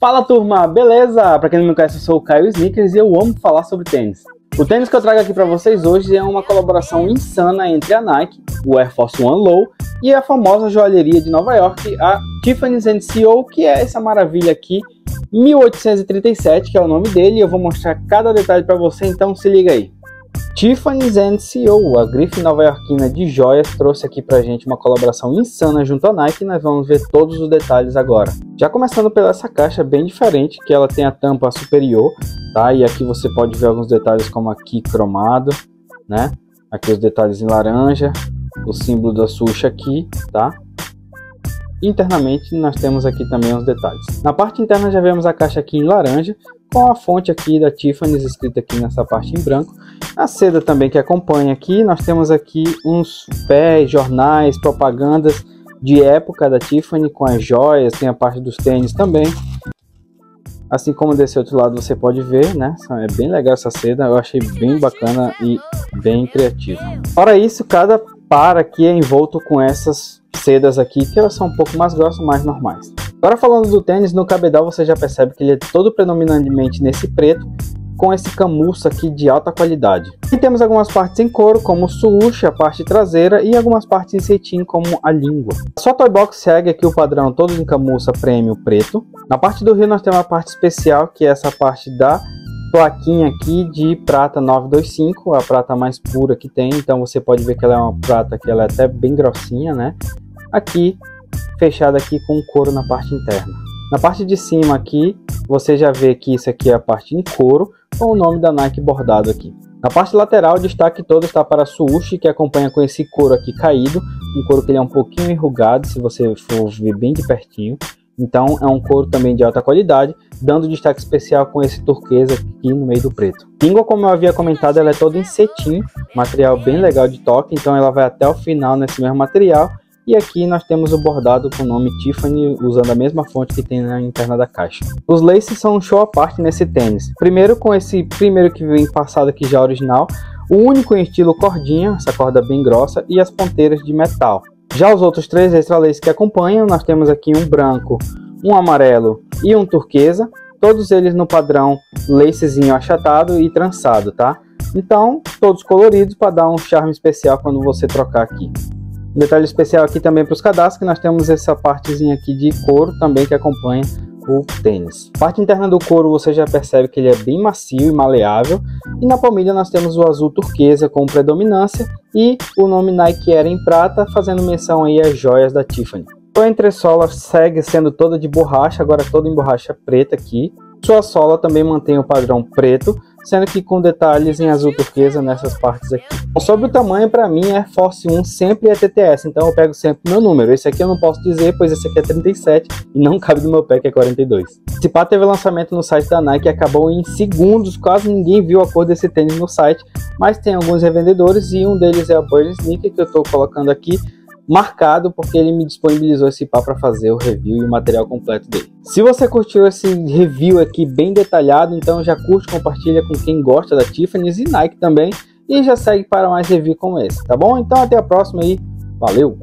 Fala turma, beleza? Para quem não me conhece, eu sou o Caio Sneakers e eu amo falar sobre tênis. O tênis que eu trago aqui para vocês hoje é uma colaboração insana entre a Nike, o Air Force One Low, e a famosa joalheria de Nova York, a Tiffany's Co, que é essa maravilha aqui, 1837, que é o nome dele, eu vou mostrar cada detalhe para você, então se liga aí. Tiffany's Co, a grife nova-iorquina de joias, trouxe aqui pra gente uma colaboração insana junto à Nike e nós vamos ver todos os detalhes agora. Já começando pela essa caixa bem diferente, que ela tem a tampa superior, tá? E aqui você pode ver alguns detalhes como aqui cromado, né? Aqui os detalhes em laranja, o símbolo da Xuxa aqui, tá? Internamente nós temos aqui também os detalhes. Na parte interna já vemos a caixa aqui em laranja, com a fonte aqui da Tiffany's escrita aqui nessa parte em branco. A seda também que acompanha aqui, nós temos aqui uns pés, jornais, propagandas de época da Tiffany com as joias, tem a parte dos tênis também. Assim como desse outro lado você pode ver, né? É bem legal essa seda, eu achei bem bacana e bem criativo. Fora isso, cada par aqui é envolto com essas sedas aqui, que elas são um pouco mais grossas, mais normais. Agora falando do tênis, no cabedal você já percebe que ele é todo predominantemente nesse preto, com esse camurça aqui de alta qualidade. E temos algumas partes em couro, como o suúche, a parte traseira, e algumas partes em cetim, como a língua. A sua Toy Box segue aqui o padrão todo em camurça premium preto. Na parte do rio nós temos a parte especial, que é essa parte da plaquinha aqui de prata 925, a prata mais pura que tem, então você pode ver que ela é uma prata que ela é até bem grossinha, né? Aqui fechada aqui com couro na parte interna. Na parte de cima aqui, você já vê que isso aqui é a parte em couro, com o nome da Nike bordado aqui. Na parte lateral, destaque todo está para a Sushi, que acompanha com esse couro aqui caído, um couro que ele é um pouquinho enrugado, se você for ver bem de pertinho. Então é um couro também de alta qualidade, dando destaque especial com esse turquesa aqui no meio do preto. Língua, como eu havia comentado, ela é toda em cetim, material bem legal de toque, então ela vai até o final nesse mesmo material e aqui nós temos o bordado com o nome Tiffany, usando a mesma fonte que tem na interna da caixa. Os laces são um show à parte nesse tênis. Primeiro com esse primeiro que vem passado aqui já original, o único em estilo cordinha, essa corda bem grossa, e as ponteiras de metal. Já os outros três extra laces que acompanham, nós temos aqui um branco, um amarelo e um turquesa, todos eles no padrão lacezinho achatado e trançado, tá? Então, todos coloridos para dar um charme especial quando você trocar aqui. Detalhe especial aqui também para os cadastros, que nós temos essa partezinha aqui de couro também que acompanha o tênis. Parte interna do couro você já percebe que ele é bem macio e maleável. E na palmilha nós temos o azul turquesa com predominância e o nome Nike Air em prata, fazendo menção aí às joias da Tiffany. A entressola segue sendo toda de borracha, agora toda em borracha preta aqui. Sua sola também mantém o padrão preto, sendo que com detalhes em azul turquesa nessas partes aqui. Sobre o tamanho, para mim, Air Force 1 sempre é TTS, então eu pego sempre meu número. Esse aqui eu não posso dizer, pois esse aqui é 37 e não cabe no meu pé, que é 42. Esse pá teve lançamento no site da Nike e acabou em segundos, quase ninguém viu a cor desse tênis no site, mas tem alguns revendedores e um deles é a Bird Sneaker, que eu estou colocando aqui marcado porque ele me disponibilizou esse pá para fazer o review e o material completo dele. Se você curtiu esse review aqui bem detalhado, então já curte, compartilha com quem gosta da Tiffany's e Nike também e já segue para mais review como esse, tá bom? Então até a próxima aí, valeu!